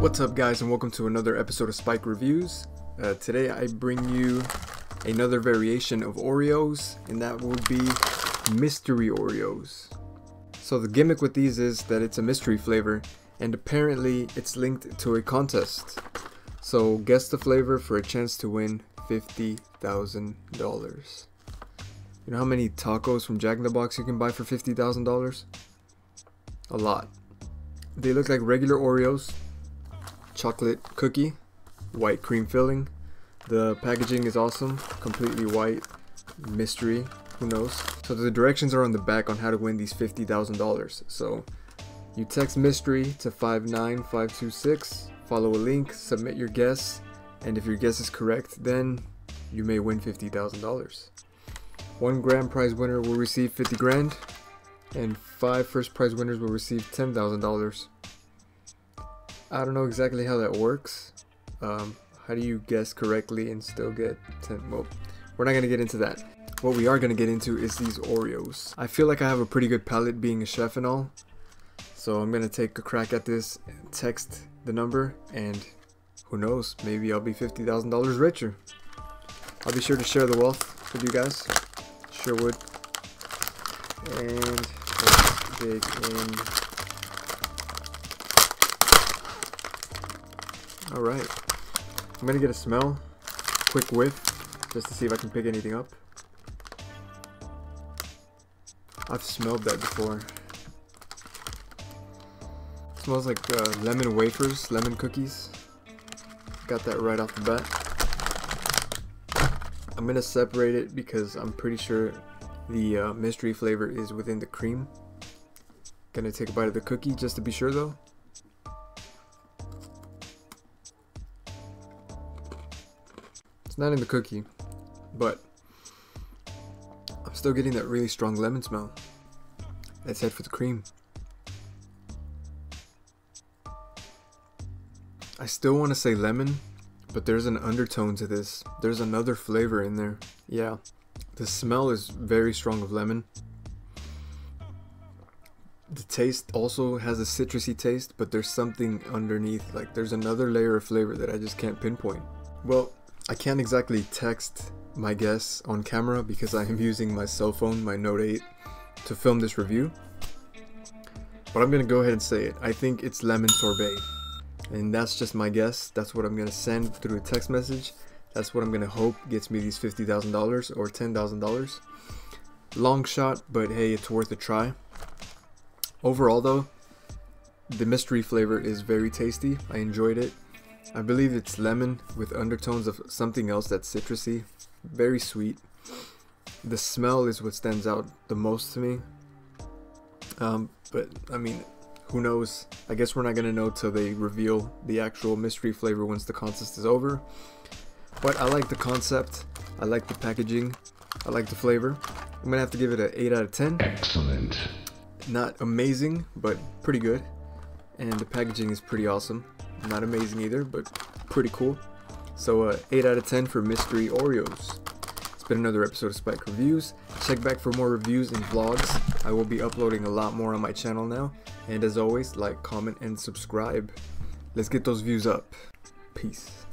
What's up guys and welcome to another episode of Spike Reviews. Uh, today I bring you another variation of Oreos and that will be mystery Oreos. So the gimmick with these is that it's a mystery flavor and apparently it's linked to a contest. So guess the flavor for a chance to win $50,000. You know how many tacos from Jack in the Box you can buy for $50,000? A lot. They look like regular Oreos, chocolate cookie, white cream filling. The packaging is awesome, completely white, mystery, who knows. So the directions are on the back on how to win these $50,000. So you text mystery to 59526, follow a link, submit your guess, and if your guess is correct, then you may win $50,000. One grand prize winner will receive 50 grand, and five first prize winners will receive $10,000. I don't know exactly how that works. Um, how do you guess correctly and still get 10? Well, we're not going to get into that. What we are going to get into is these Oreos. I feel like I have a pretty good palate being a chef and all. So I'm going to take a crack at this, text the number, and who knows, maybe I'll be $50,000 richer. I'll be sure to share the wealth with you guys. Sure would. And dig in. Alright. I'm gonna get a smell. Quick whiff. Just to see if I can pick anything up. I've smelled that before. It smells like uh, lemon wafers, lemon cookies. Got that right off the bat. I'm gonna separate it because I'm pretty sure the uh, mystery flavor is within the cream. Gonna take a bite of the cookie just to be sure though. Not in the cookie, but I'm still getting that really strong lemon smell. Let's head for the cream. I still want to say lemon, but there's an undertone to this. There's another flavor in there. Yeah. The smell is very strong of lemon. The taste also has a citrusy taste, but there's something underneath. Like there's another layer of flavor that I just can't pinpoint. Well, I can't exactly text my guess on camera because I am using my cell phone, my Note 8, to film this review. But I'm gonna go ahead and say it. I think it's lemon sorbet. And that's just my guess. That's what I'm going to send through a text message. That's what I'm going to hope gets me these $50,000 or $10,000. Long shot, but hey, it's worth a try. Overall though, the mystery flavor is very tasty. I enjoyed it. I believe it's lemon with undertones of something else that's citrusy. Very sweet. The smell is what stands out the most to me. Um, but I mean, who knows? I guess we're not gonna know till they reveal the actual mystery flavor once the contest is over. But I like the concept. I like the packaging. I like the flavor. I'm gonna have to give it an 8 out of 10. Excellent. Not amazing, but pretty good. And the packaging is pretty awesome. Not amazing either, but pretty cool. So uh, 8 out of 10 for Mystery Oreos. It's been another episode of Spike Reviews. Check back for more reviews and vlogs. I will be uploading a lot more on my channel now. And as always, like, comment, and subscribe. Let's get those views up. Peace.